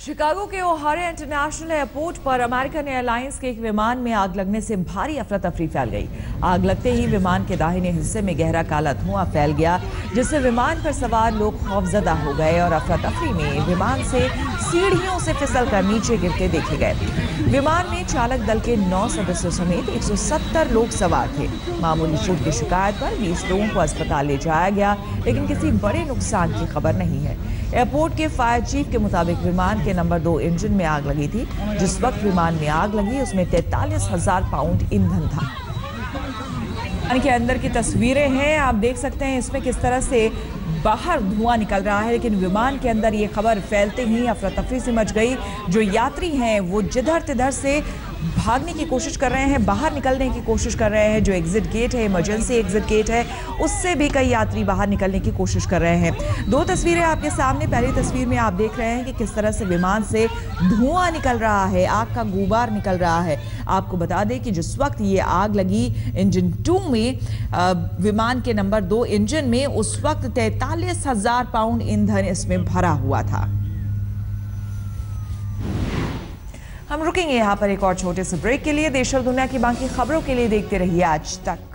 Chicago के O'Hare international airport पर American Airlines के एक विमान में आग लगने से भारी अफरा तफरी फैल गई। आग लगते ही विमान के दाहिने हिस्से में गहरा काला धुआँ फैल गया, जिससे विमान पर सवार लोग खौफजदा हो गए और अफरा तफरी में विमान से सीढ़ियों से फिसल कर नीचे गिरते देखे गए। विमान में चालक दल के नौ सदस्यों समेत 170 लोग सवार थे। मामूली चोट की शिकायत पर 20 लोगों को अस्पताल ले जाया गया, लेकिन किसी बड़े नुकसान की खबर नहीं है। एयरपोर्ट के फायर चीफ के मुताबिक विमान के नंबर दो इंजन में आग लगी थी। जिस वक्त विमान में आग लगी, उसमें तैतालीस हज़ार पाउंड ईंधन था। के अंदर की तस्वीरें हैं, आप देख सकते हैं इसमें किस तरह से बाहर धुआँ निकल रहा है, लेकिन विमान के अंदर ये खबर फैलते ही अफरा तफरी से मच गई। जो यात्री हैं, वो जिधर तिधर से भागने की कोशिश कर रहे हैं, बाहर निकलने की कोशिश कर रहे हैं, जो एग्जिट गेट है इमरजेंसी एग्जिट गेट है, उससे भी कई यात्री बाहर निकलने की कोशिश कर रहे हैं। दो तस्वीरें आपके सामने, पहली तस्वीर में आप देख रहे हैं कि किस तरह से विमान से धुआँ निकल रहा है, आग का गुबार निकल रहा है। आपको बता दें कि जिस वक्त ये आग लगी इंजन टू में विमान के नंबर दो इंजन में, उस वक्त तैतालीस हज़ार पाउंड ईंधन इसमें भरा हुआ था। हम रुकेंगे यहाँ पर एक और छोटे से ब्रेक के लिए। देश और दुनिया की बाकी खबरों के लिए देखते रहिए आज तक।